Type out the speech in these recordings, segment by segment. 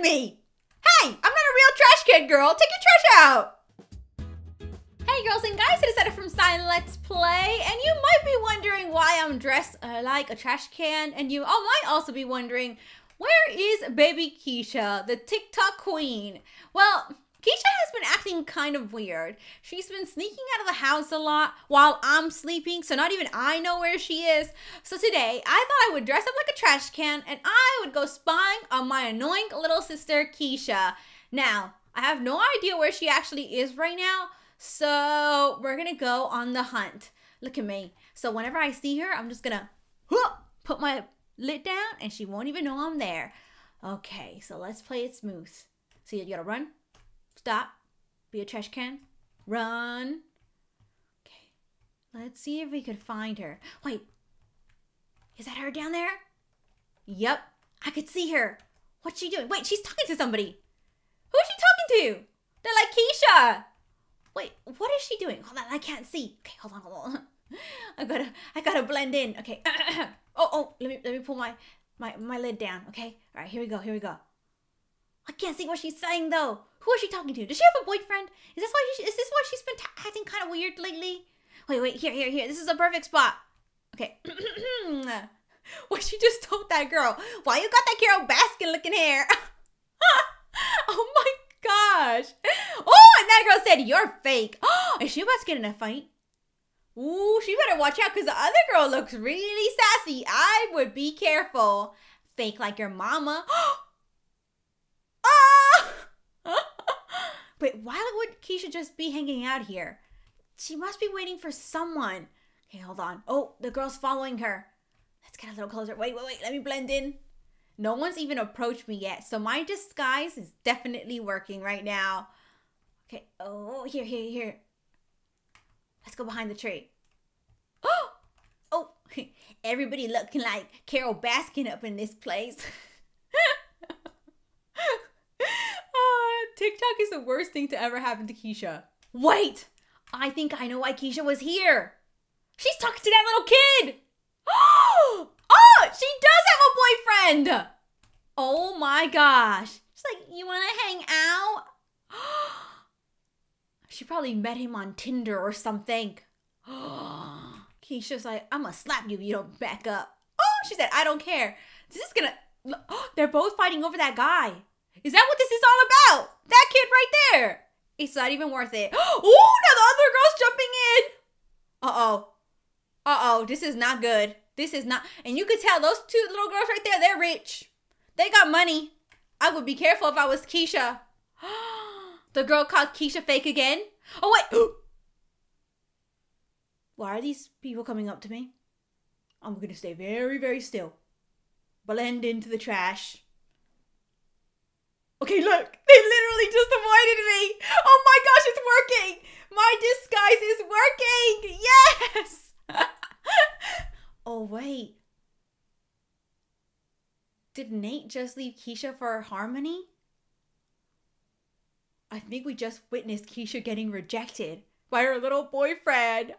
me? Hey, I'm not a real trash can girl. Take your trash out. Hey girls and guys, it is Etta from Zai Let's Play, and you might be wondering why I'm dressed uh, like a trash can, and you all might also be wondering, where is baby Keisha, the TikTok queen? Well, Keisha has been acting kind of weird. She's been sneaking out of the house a lot while I'm sleeping, so not even I know where she is. So today, I thought I would dress up like a trash can and I would go spying on my annoying little sister, Keisha. Now, I have no idea where she actually is right now, so we're gonna go on the hunt. Look at me. So whenever I see her, I'm just gonna put my lid down and she won't even know I'm there. Okay, so let's play it smooth. So you gotta run, Stop. Be a trash can. Run. Okay. Let's see if we could find her. Wait. Is that her down there? Yep. I could see her. What's she doing? Wait, she's talking to somebody. Who is she talking to? They're like Keisha. Wait, what is she doing? Hold on, I can't see. Okay, hold on, hold on. I gotta, I gotta blend in. Okay. oh, oh, let me, let me pull my, my, my lid down. Okay. All right, here we go. Here we go. I can't see what she's saying though. Who is she talking to? Does she have a boyfriend? Is this why she, is this why she's been acting kind of weird lately? Wait, wait, here, here, here. This is a perfect spot. Okay. what she just told that girl? Why you got that Carole Baskin looking hair? oh my gosh. Oh, and that girl said you're fake. Oh, is she about to get in a fight? Ooh, she better watch out because the other girl looks really sassy. I would be careful. Fake like your mama. Oh, But why would Keisha just be hanging out here? She must be waiting for someone. Okay, hold on. Oh, the girl's following her. Let's get a little closer. Wait, wait, wait. Let me blend in. No one's even approached me yet. So my disguise is definitely working right now. Okay. Oh, here, here, here. Let's go behind the tree. Oh, oh, everybody looking like Carole Baskin up in this place. TikTok is the worst thing to ever happen to Keisha. Wait! I think I know why Keisha was here. She's talking to that little kid! Oh! Oh! She does have a boyfriend! Oh my gosh. She's like, you wanna hang out? she probably met him on Tinder or something. Keisha's like, I'm gonna slap you if you don't back up. Oh, she said, I don't care. This is gonna. They're both fighting over that guy. Is that what this is all about? That kid right there. It's not even worth it. Oh, now the other girl's jumping in. Uh oh. Uh oh. This is not good. This is not. And you could tell those two little girls right there, they're rich. They got money. I would be careful if I was Keisha. the girl called Keisha fake again. Oh, wait. Why are these people coming up to me? I'm going to stay very, very still. Blend into the trash. Okay, look. They literally just avoided me. Oh my gosh, it's working. My disguise is working. Yes. oh, wait. Did Nate just leave Keisha for Harmony? I think we just witnessed Keisha getting rejected by her little boyfriend.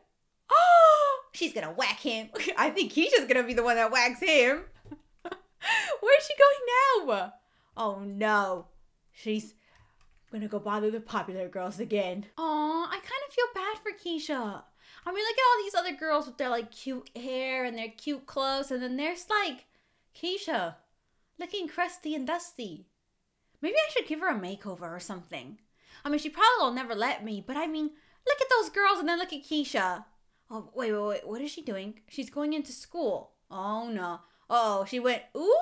Oh, she's gonna whack him. I think Keisha's gonna be the one that whacks him. Where's she going now? Oh no. She's gonna go bother the popular girls again. Aw, I kind of feel bad for Keisha. I mean, look at all these other girls with their like cute hair and their cute clothes, and then there's like Keisha looking crusty and dusty. Maybe I should give her a makeover or something. I mean, she probably will never let me, but I mean, look at those girls and then look at Keisha. Oh, wait, wait, wait. What is she doing? She's going into school. Oh, no. Oh, she went, ooh,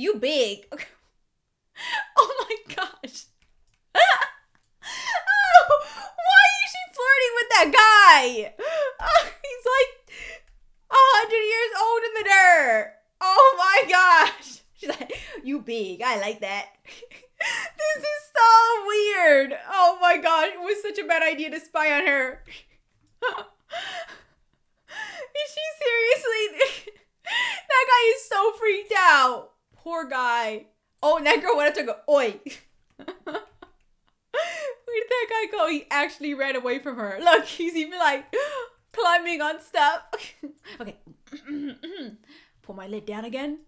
you big. Oh my gosh. oh, why is she flirting with that guy? Oh, he's like a hundred years older than her. Oh my gosh. She's like, you big. I like that. this is so weird. Oh my gosh. It was such a bad idea to spy on her. is she seriously? that guy is so freaked out. Poor guy. Oh, and that girl went up to go, oi. Where did that guy go? He actually ran away from her. Look, he's even like climbing on stuff. okay. Pull my lid down again.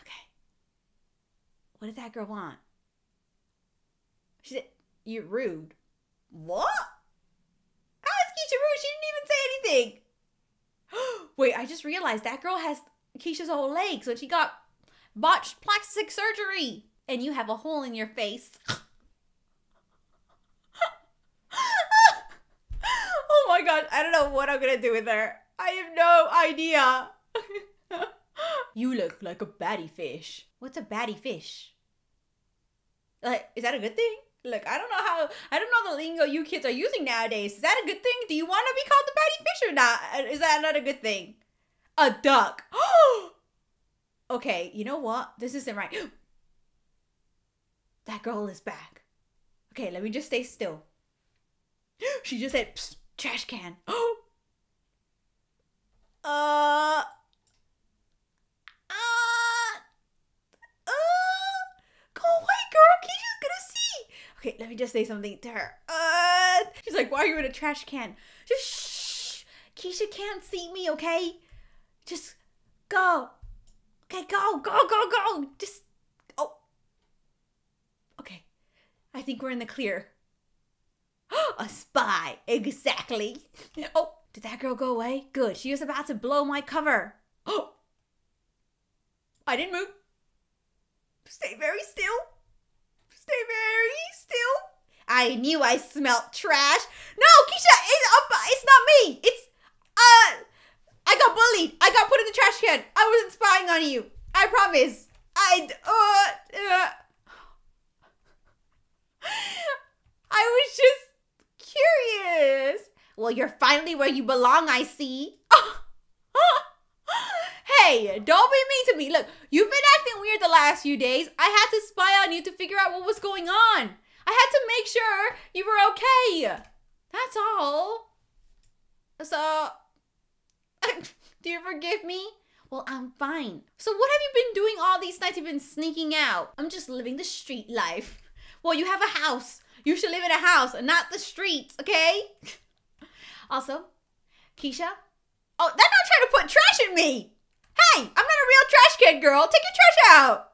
Okay. What did that girl want? She said, You're rude. What? How is Keisha rude? She didn't even say anything. Wait, I just realized that girl has Keisha's whole leg, so she got botched plastic surgery. And you have a hole in your face. oh my god, I don't know what I'm gonna do with her. I have no idea. you look like a batty fish. What's a batty fish? Like, is that a good thing? Look, I don't know how, I don't know the lingo you kids are using nowadays. Is that a good thing? Do you want to be called the batty fish or not? Is that not a good thing? A duck. Oh okay, you know what? This isn't right. that girl is back. Okay, let me just stay still. She just said, trash can. uh, Uh Uh. Okay, let me just say something to her. Uh, she's like, why are you in a trash can? Just shh. Keisha can't see me, okay? Just go. Okay, go, go, go, go. Just, oh. Okay, I think we're in the clear. a spy, exactly. oh, did that girl go away? Good, she was about to blow my cover. Oh, I didn't move. Stay very still. Stay very still. I knew I smelt trash. No, Keisha, it's, uh, it's not me. It's, uh, I got bullied. I got put in the trash can. I wasn't spying on you. I promise. I, uh, uh. I was just curious. Well, you're finally where you belong, I see. Hey, don't be mean to me. Look, you've been acting weird the last few days. I had to spy on you to figure out what was going on. I had to make sure you were okay. That's all. So, do you forgive me? Well, I'm fine. So, what have you been doing all these nights you've been sneaking out? I'm just living the street life. Well, you have a house. You should live in a house and not the streets, okay? also, Keisha. Oh, they're not trying to put trash in me. Hey, I'm not a real trash can girl. Take your trash out.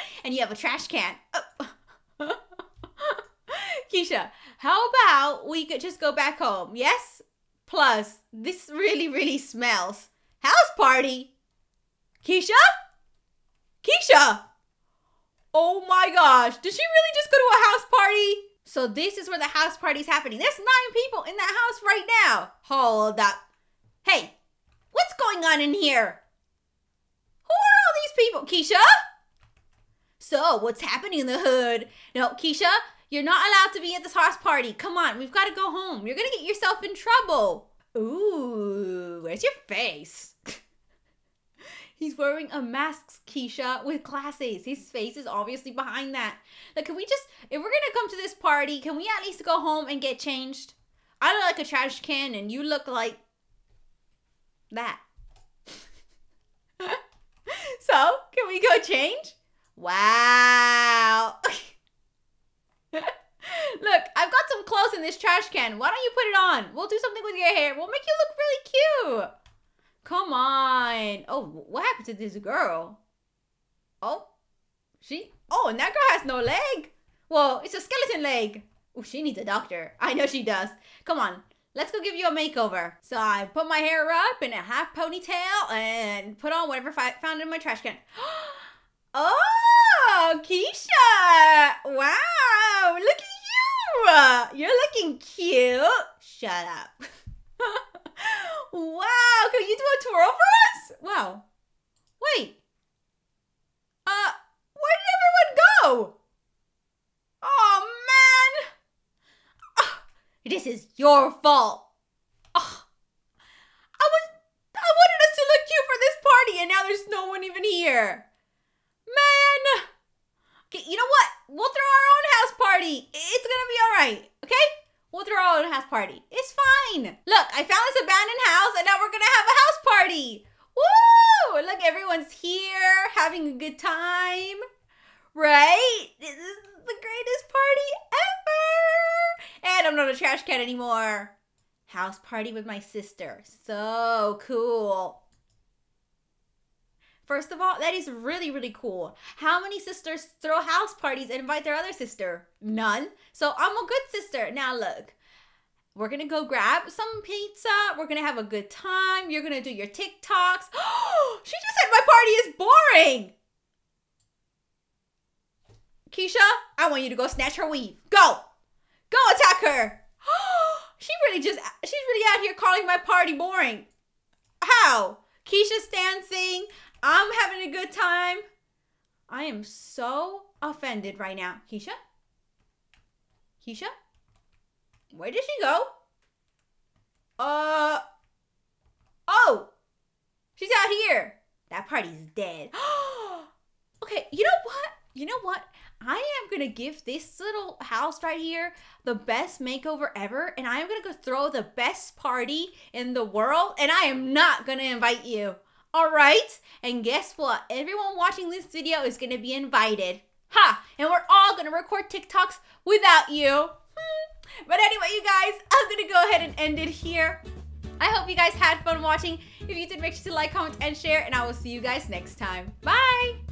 and you have a trash can. Keisha, how about we could just go back home? Yes? Plus, this really, really smells. House party? Keisha? Keisha! Oh my gosh, did she really just go to a house party? So this is where the house party's happening. There's nine people in that house right now. Hold up. Hey, What's going on in here? Who are all these people? Keisha? So, what's happening in the hood? No, Keisha, you're not allowed to be at this house party. Come on, we've got to go home. You're going to get yourself in trouble. Ooh, where's your face? He's wearing a mask, Keisha, with glasses. His face is obviously behind that. Like, can we just, if we're gonna come to this party, can we at least go home and get changed? I look like a trash can, and you look like that. so, can we go change? Wow. look, I've got some clothes in this trash can. Why don't you put it on? We'll do something with your hair. We'll make you look really cute. Come on. Oh, what happened to this girl? Oh, she. Oh, and that girl has no leg. Well, it's a skeleton leg. Oh, she needs a doctor. I know she does. Come on, let's go give you a makeover. So I put my hair up in a half ponytail and put on whatever I found in my trash can. oh, Keisha! Wow, look at you! You're looking cute. Shut up. wow, can you do a twirl for us? Wow. Wait. Uh, where did everyone go? Oh, man. this is your fault. Oh, I was I wanted us to look cute for this party and now there's no one even here. Man. Okay, you know what? We'll throw our own house party. It's gonna be alright, okay? We'll throw our own house party. It's fine. Look, I found this abandoned house and now we're gonna have a house party. Woo! Look, everyone's here having a good time. Right? This is the greatest party ever. And I'm not a trash can anymore. House party with my sister. So cool. First of all, that is really, really cool. How many sisters throw house parties and invite their other sister? None. So I'm a good sister. Now look, we're gonna go grab some pizza. We're gonna have a good time. You're gonna do your TikToks. she just said my party is boring. Keisha, I want you to go snatch her weave. Go. Go attack her. she really just, she's really out here calling my party boring. How? Keisha's dancing. I'm having a good time. I am so offended right now. Keisha? Keisha? Where did she go? Uh. Oh! She's out here. That party's dead. okay, you know what? You know what? I am gonna give this little house right here the best makeover ever, and I am gonna go throw the best party in the world, and I am not gonna invite you. All right? And guess what? Everyone watching this video is gonna be invited. Ha! And we're all gonna record TikToks without you. But anyway, you guys, I'm gonna go ahead and end it here. I hope you guys had fun watching. If you did, make sure to like, comment, and share, and I will see you guys next time. Bye!